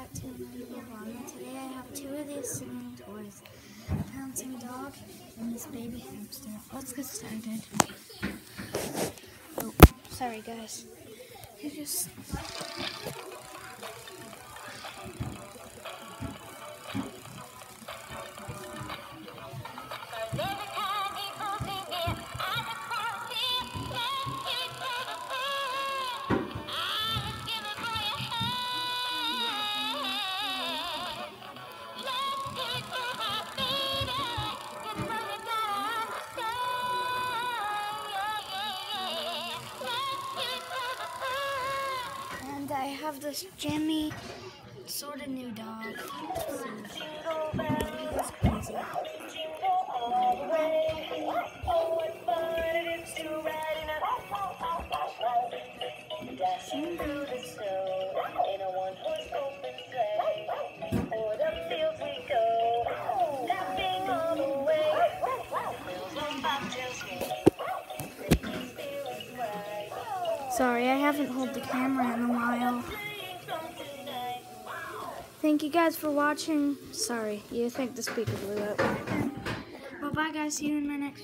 back to. Today I have two of these singing toys. A bouncing dog and this baby hamster. Let's get started. Oh, sorry guys. You just have this Jimmy sort of new dog. He's crazy. Sorry, I haven't held the camera in a while. Thank you guys for watching. Sorry, you think the speaker blew up. Well, bye guys. See you in my next